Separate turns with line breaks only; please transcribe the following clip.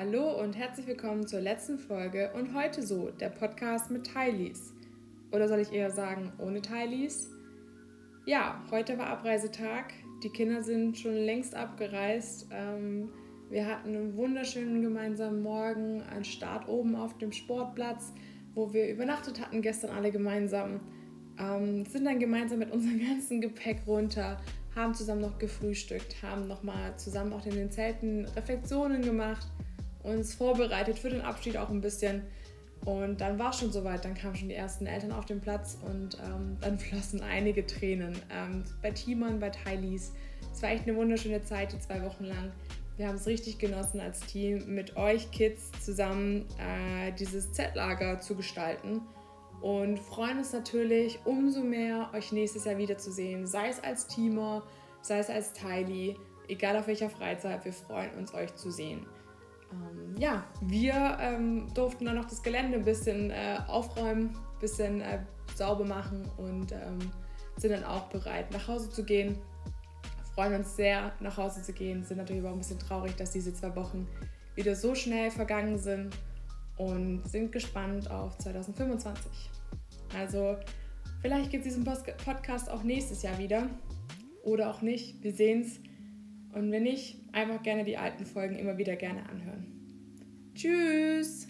Hallo und herzlich willkommen zur letzten Folge und heute so, der Podcast mit Tylees. Oder soll ich eher sagen, ohne Tylees? Ja, heute war Abreisetag. Die Kinder sind schon längst abgereist. Ähm, wir hatten einen wunderschönen gemeinsamen Morgen, einen Start oben auf dem Sportplatz, wo wir übernachtet hatten gestern alle gemeinsam. Ähm, sind dann gemeinsam mit unserem ganzen Gepäck runter, haben zusammen noch gefrühstückt, haben nochmal zusammen auch in den Zelten Reflexionen gemacht, uns vorbereitet für den Abschied auch ein bisschen. Und dann war es schon soweit, dann kamen schon die ersten Eltern auf den Platz und ähm, dann flossen einige Tränen. Ähm, bei Timon, bei Tylees. Es war echt eine wunderschöne Zeit, die zwei Wochen lang. Wir haben es richtig genossen als Team, mit euch Kids zusammen äh, dieses Z-Lager zu gestalten und freuen uns natürlich umso mehr, euch nächstes Jahr wiederzusehen, sei es als Teamer, sei es als Tylee, egal auf welcher Freizeit, wir freuen uns, euch zu sehen. Ähm, ja, wir ähm, durften dann noch das Gelände ein bisschen äh, aufräumen, ein bisschen äh, sauber machen und ähm, sind dann auch bereit, nach Hause zu gehen. Freuen uns sehr, nach Hause zu gehen, sind natürlich aber auch ein bisschen traurig, dass diese zwei Wochen wieder so schnell vergangen sind und sind gespannt auf 2025. Also vielleicht gibt es diesen Podcast auch nächstes Jahr wieder oder auch nicht. Wir sehen es. Und wenn nicht, einfach gerne die alten Folgen immer wieder gerne anhören. Tschüss!